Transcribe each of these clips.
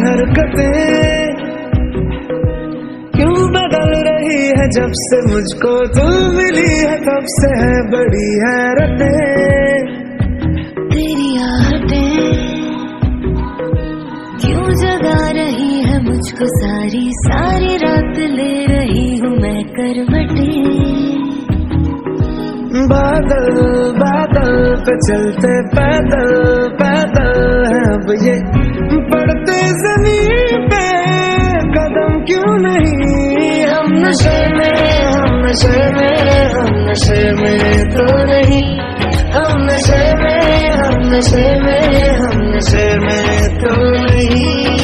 हरकतें क्यों बदल रही है जब से मुझको तू मिली है तब से है बड़ी हैरतें। तेरी आहटें क्यों जगा रही है मुझको सारी सारी रात ले रही हूँ मैं करवटे। बादल बादल पे चलते पैदल पैदल है अब ये। नशे में, हम नशे में तो नहीं। हम नशे में, हम नशे में, हम नशे में तो नहीं।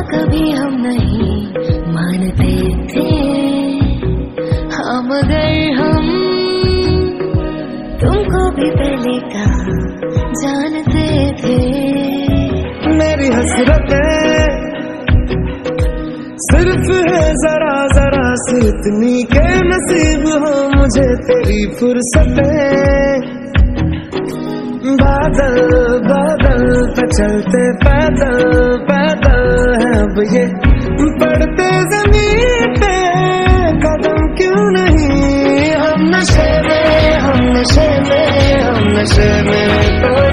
कभी हम नहीं। मानते थे का जानते थे। मेरी हसरत सिर्फ़ है जरा जरा सी इतनी के नसीब हो मुझे तेरी फुर्सत बादल बादल पे चलते पैदल पैदल है अब ये पड़ते ज़मीन पे। कदम क्यों नहीं? हम नशे में, हम नशे में। हम नशे में तो नहीं हम नशे में